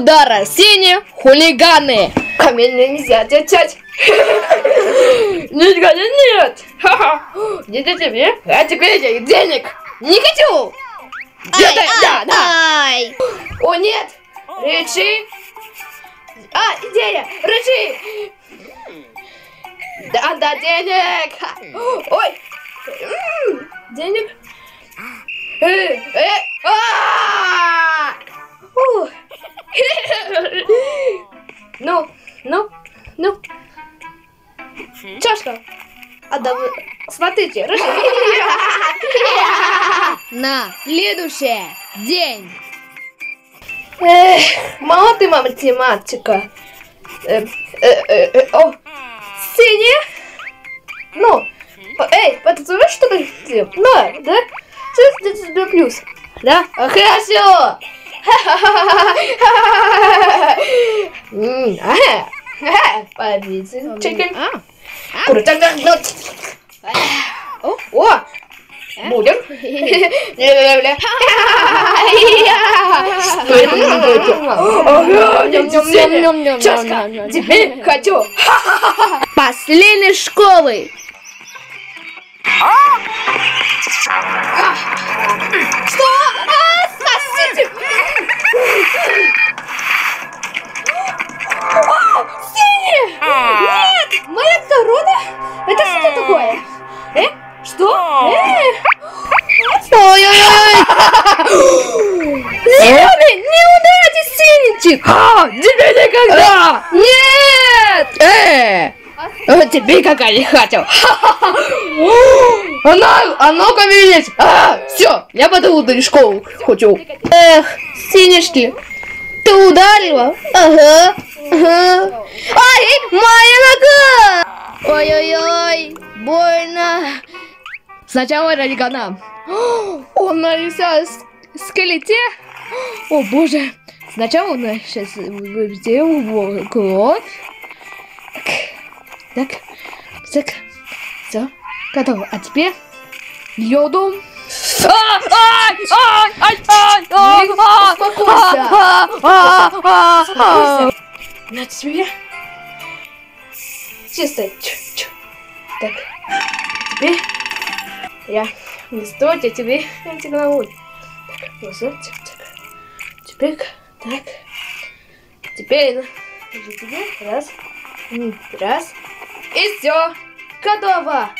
удара. Синие хулиганы. Камень нельзя. Никогда нет. Ха-ха. Не для тебе. А теперь я денег. Не хочу. Ай, Да, да, ай. О, нет. Рычи. А, идея. Рычи. Да, да, денег. Ой. Денег. Ну, ну, ну. Чашка. А да вы... Смотрите, рыжий. На следующий день. Эх, мало ты математика. Э, э, э, э, о, синяя? Ну, эй, потанцуешь что ли? Да, да? Что тебе плюс? Да? Хорошо! М, ага, ага, Победитель. Чекин. А, Круто. О, о, будем. Что это ням-ням-ням-ням. Чашка, теперь хочу. Последней школы. Моя корона? Это что такое? Э? Что? Э? Ой-ой-ой. Зеленый! Не ударьте синичек! А, тебе никогда. Нет! Э, вот тебе какая не хотел. Она, а ну-ка видеть! А, все, я пойду в школу хочу. Эх, синички, ты ударила? Ага, ага. Ай, моя нога! Ой-ой-ой, больно. Сначала Ралигана. Он нарисовал скелете. О боже. Сначала он сейчас его кровь. Так, так, так. Все, готово. А теперь йоду. Успокойся. На тебе. Чисто. Чу, чу. Так. Теперь я не стойте тебе эти головой. Так, вот, так, так. Теперь, так. Теперь тебе раз, раз. И все. Готово.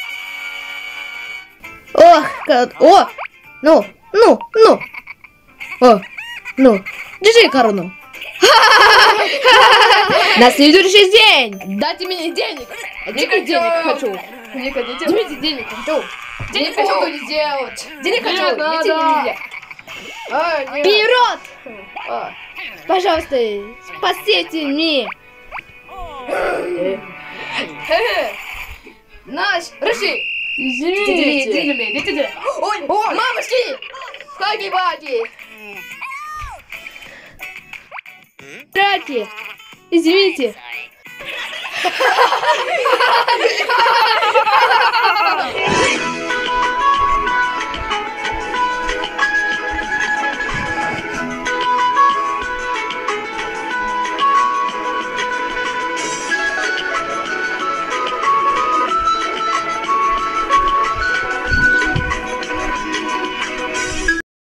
Ох, как- о, ну, ну, ну. О, ну, держи корону. На следующий день. Дайте мне денег. Денег, денег хочу. Денег хотите? Возьмите денег хочу. Денег хочу. Буду сделать. Денег хочу. Нет, надо. Идите нельзя. А, нет. Вперед! А. Пожалуйста, спасите меня. Хе-хе. Наш, Раши. Извините. Ой, ой, мамочки. Хаги-баги. Братья, извините.